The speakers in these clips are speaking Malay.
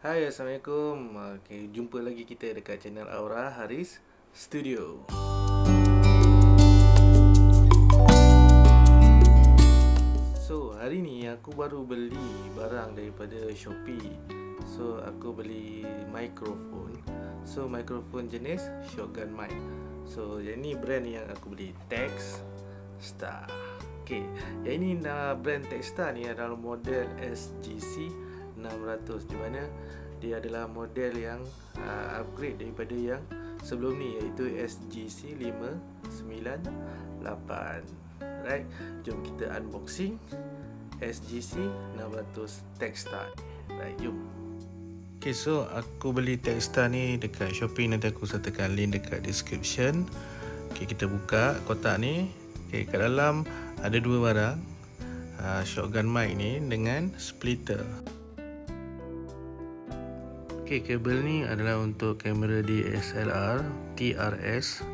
Hai Assalamualaikum. Okay, Jumpa lagi kita dekat channel Aura Haris Studio. So hari ni aku baru beli barang daripada Shopee. So aku beli mikrofon So mikrofon jenis shotgun mic. So yang ni brand yang aku beli Tex Star. Okay Yang uh, brand Tex Star ni adalah model SGC 600 di mana dia adalah model yang uh, upgrade daripada yang sebelum ni iaitu SGC 598 right jom kita unboxing SGC 600 Techstar right jom Okay, so aku beli Techstar ni dekat Shopee nanti aku sertakan link dekat description. Okay, kita buka kotak ni. Okay, kat dalam ada dua barang. Uh, shotgun mic ni dengan splitter. Okay, kabel ni adalah untuk kamera DSLR TRS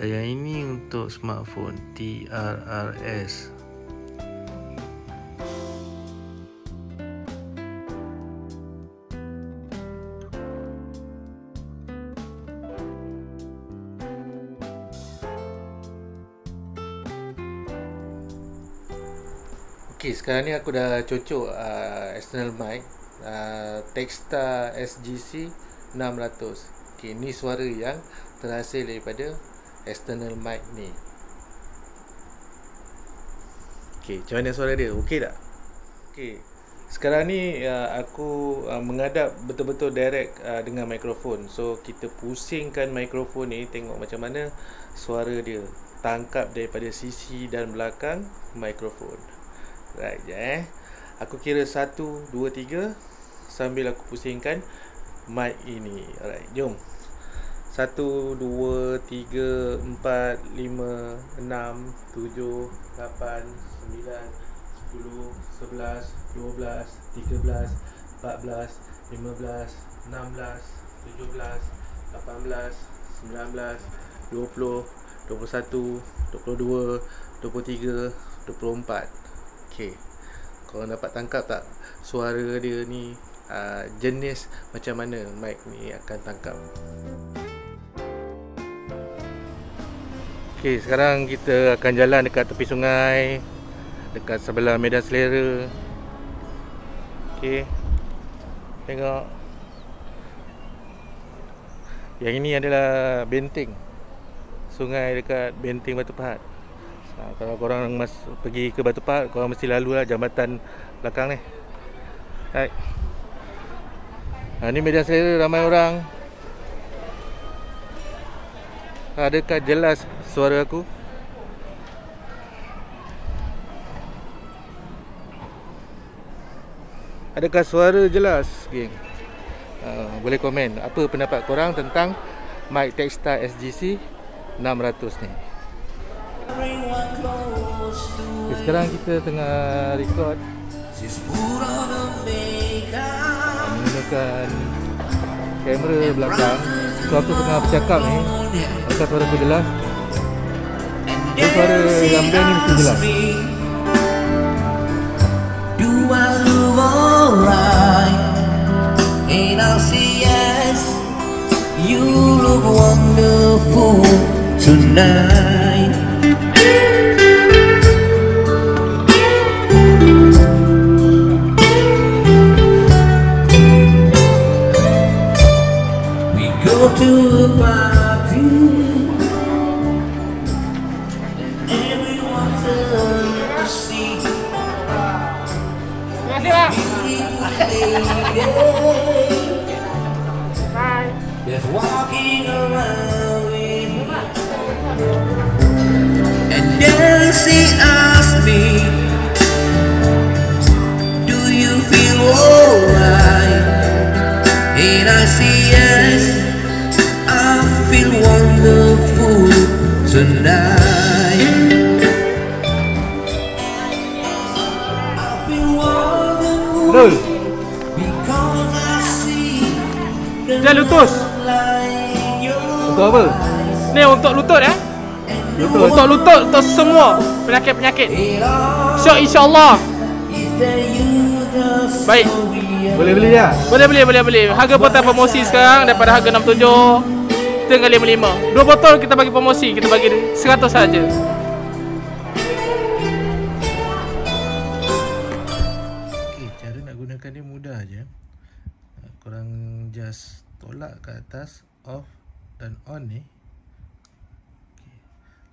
dan yang ini untuk smartphone TRRS. Okay, sekarang ni aku dah cocok uh, external mic uh, Texta SGC 600 Okay, ni suara yang terhasil daripada external mic ni. Okay, macam mana suara dia? Okay tak? Okay, sekarang ni uh, aku uh, menghadap betul-betul direct uh, dengan mikrofon. So, kita pusingkan mikrofon ni tengok macam mana suara dia Tangkap daripada sisi dan belakang mikrofon. Right, je eh? Aku kira 1, 2, 3 Sambil aku pusingkan Mic ini. Alright, jom. 1, 2, 3, 4, 5, 6, 7, 8, 9, 10, 11, 12, 13, 14, 15, 16, 17, 18, 19, 20, 21, 22, 23, 24 Okay Korang dapat tangkap tak Suara dia ni uh, Jenis macam mana mic ni akan tangkap. Okay sekarang kita akan jalan dekat tepi sungai Dekat sebelah medan selera. Okay Tengok. Yang ini adalah benteng. Sungai dekat benteng Batu Pahat. Ha, Kalau korang mas, pergi ke Batu Pahat Korang mesti lalu lah jambatan belakang ni. Right ha, Ni medan selera ramai orang Adakah jelas suara aku? Adakah suara jelas, geng? Uh, boleh komen apa pendapat korang tentang mic Techstar SGC 600 ni. Okay, sekarang kita tengah record menggunakan kamera belakang so aku tengah bercakap ni apakah suara aku jelas. So, suara yang band ni mesti jelas. Do I look alright? And I'll say yes You look wonderful tonight to a party. And everyone turns to see Just walking around with me And then she asked me Do you feel alright? And I say Dul, the Jangan lutus. untuk apa? Ni untuk lutut eh. Lutut. Untuk lutut untuk semua penyakit-penyakit. Syok insya-Allah. Baik. so Boleh beli ya? Boleh beli, boleh beli. Harga botol promosi sekarang daripada harga 67 kita kali 55. Dua botol kita bagi promosi, kita bagi 100 saja. Tolak ke atas off dan on ni. Okey.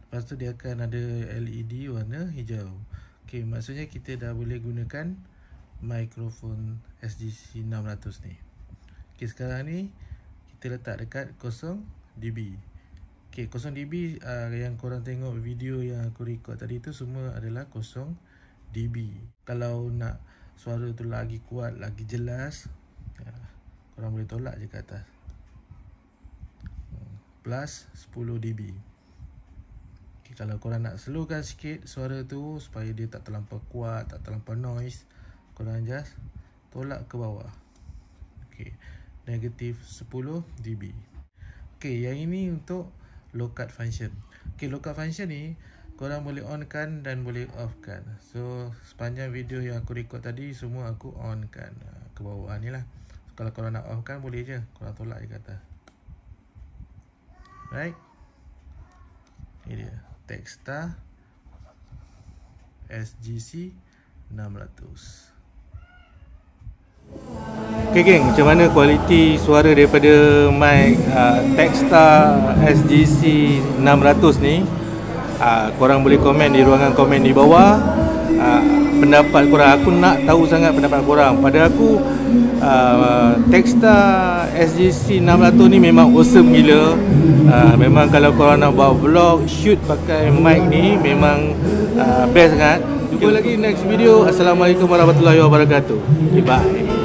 Lepas tu dia akan ada LED warna hijau. Okey, maksudnya kita dah boleh gunakan mikrofon SGC 600 ni. Okey, sekarang ni kita letak dekat 0 dB. Okey, 0 dB uh, yang korang tengok video yang aku record tadi tu semua adalah 0 dB. Kalau nak suara tu lagi kuat, lagi jelas, korang boleh tolak je ke atas. Plus 10 dB. Okay, kalau korang nak slowkan sikit suara tu supaya dia tak terlampau kuat, tak terlampau noise, korang just tolak ke bawah. Okey, negatif 10 dB. Okey, yang ini untuk low cut function. Okey, low cut function ni korang boleh on kan dan boleh off kan. So, sepanjang video yang aku record tadi semua aku on kan ke bawah ni lah. Kalau korang nak off kan boleh je. Korang tolak je ke atas. Right? Ni dia. Texta SGC 600. Okay geng, macam mana kualiti suara daripada mic uh, Texta SGC 600 ni uh, Korang boleh komen di ruangan komen di bawah uh, Pendapat korang, aku nak tahu sangat pendapat korang. Pada aku uh, Texta SGC 600 ni memang awesome gila. Uh, Memang kalau korang nak buat vlog, shoot pakai mic ni Memang uh, best sangat. Jumpa lagi next video. Assalamualaikum warahmatullahi wabarakatuh. Okay, Bye